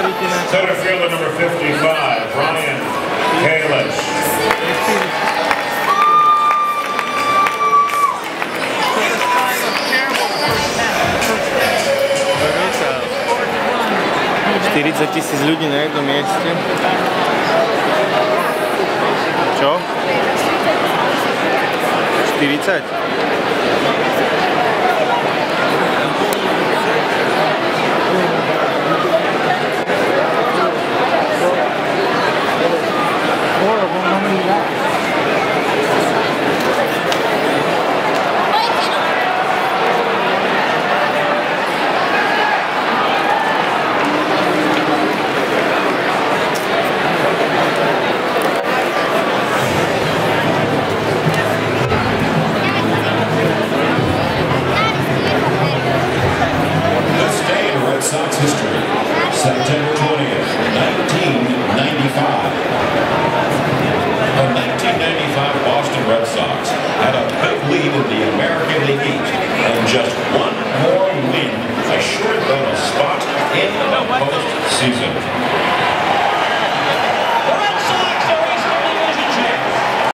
Center fielder number 55, Brian Kalish. 40 tisíc ľudí na jednom mieste. Čo? 40? September 20th, 1995. The 1995 Boston Red Sox had a big lead in the American League East, and just one more win assured them a spot in the postseason.